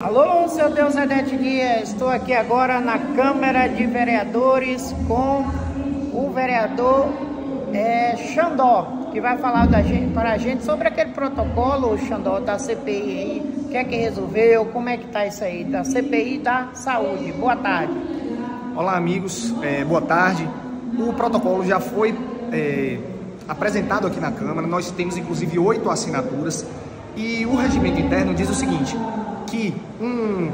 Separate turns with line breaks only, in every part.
Alô, seu Deus Edete Dias, estou aqui agora na Câmara de Vereadores com o vereador é, Xandó, que vai falar gente, para a gente sobre aquele protocolo, Xandó, da CPI aí, o que é que resolveu, como é que tá isso aí, da CPI da Saúde. Boa tarde.
Olá, amigos, é, boa tarde. O protocolo já foi é, apresentado aqui na Câmara, nós temos inclusive oito assinaturas. E o regimento interno diz o seguinte, que um,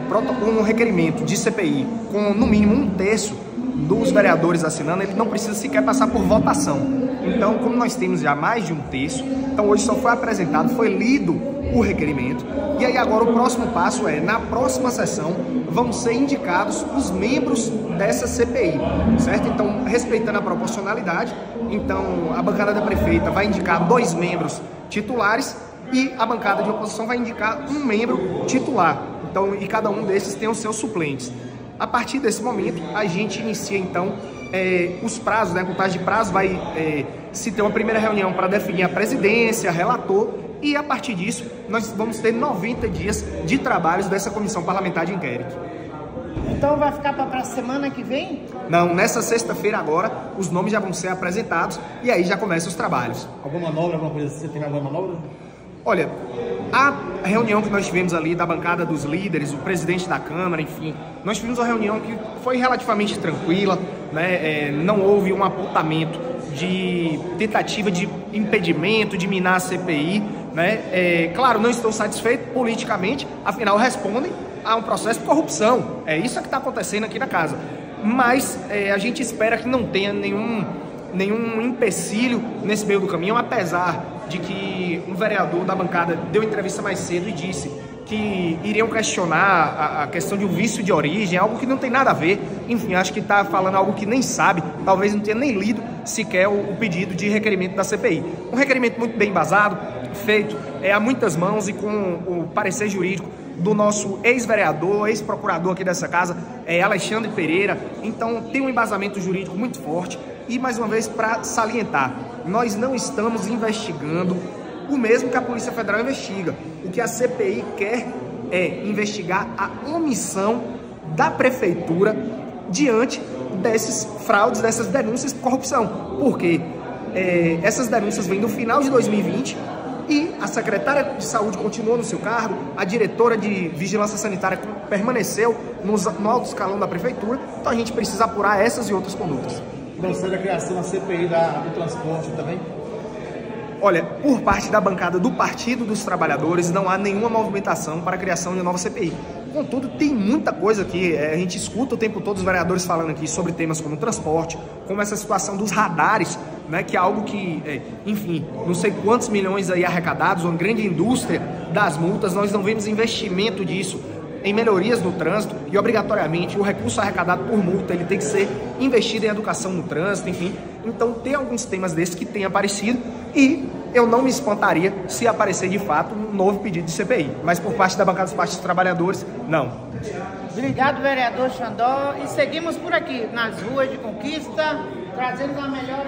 um requerimento de CPI com no mínimo um terço dos vereadores assinando, ele não precisa sequer passar por votação. Então, como nós temos já mais de um terço, então hoje só foi apresentado, foi lido o requerimento, e aí agora o próximo passo é, na próxima sessão, vão ser indicados os membros dessa CPI, certo? Então, respeitando a proporcionalidade, então a bancada da prefeita vai indicar dois membros titulares e a bancada de oposição vai indicar um membro titular. Então, e cada um desses tem os seus suplentes. A partir desse momento, a gente inicia então é, os prazos, né? A contagem de prazo vai é, se ter uma primeira reunião para definir a presidência, relator, e a partir disso nós vamos ter 90 dias de trabalhos dessa comissão parlamentar de inquérito.
Então vai ficar para a semana que vem?
Não, nessa sexta-feira agora os nomes já vão ser apresentados e aí já começam os trabalhos.
Alguma manobra, alguma coisa assim? Você tem alguma manobra?
Olha, a reunião que nós tivemos ali da bancada dos líderes, o presidente da Câmara, enfim, nós tivemos uma reunião que foi relativamente tranquila, né? É, não houve um apontamento de tentativa de impedimento, de minar a CPI, né? É, claro, não estou satisfeito politicamente, afinal respondem a um processo de corrupção. É isso que está acontecendo aqui na casa. Mas é, a gente espera que não tenha nenhum nenhum empecilho nesse meio do caminho, apesar de que um vereador da bancada deu entrevista mais cedo e disse que iriam questionar a, a, questão de um vício de origem, algo que não tem nada a ver. Enfim, acho que está falando algo que nem sabe, talvez não tenha nem lido sequer o, o, pedido de requerimento da CPI. Um requerimento muito bem embasado, feito é, a muitas mãos e com o parecer jurídico do nosso ex-vereador, ex-procurador aqui dessa casa, é Alexandre Pereira. Então tem um embasamento jurídico muito forte. E mais uma vez, para salientar, nós não estamos investigando o mesmo que a Polícia Federal investiga. O que a CPI quer é investigar a omissão da prefeitura diante desses fraudes, dessas denúncias de corrupção. Porque é, essas denúncias vêm do final de 2020 e a secretária de saúde continuou no seu cargo, a diretora de vigilância sanitária permaneceu no alto escalão da prefeitura, então a gente precisa apurar essas e outras condutas.
Trouxeram a criação da CPI da, do transporte também?
Olha, por parte da bancada do Partido dos Trabalhadores, não há nenhuma movimentação para a criação de nova CPI. Contudo, tem muita coisa que é, a gente escuta o tempo todo os vereadores falando aqui sobre temas como transporte, como essa situação dos radares, né, que é algo que, é, enfim, não sei quantos milhões aí arrecadados, uma grande indústria das multas, nós não vemos investimento disso em melhorias no trânsito e obrigatoriamente o recurso arrecadado por multa ele tem que ser investido em educação no trânsito, enfim. Então tem alguns temas desses que têm aparecido e eu não me espantaria se aparecer de fato um novo pedido de CPI, mas por parte da bancada dos partidos trabalhadores, não.
Obrigado, vereador Xandó, e seguimos por aqui nas ruas de Conquista, trazendo a melhor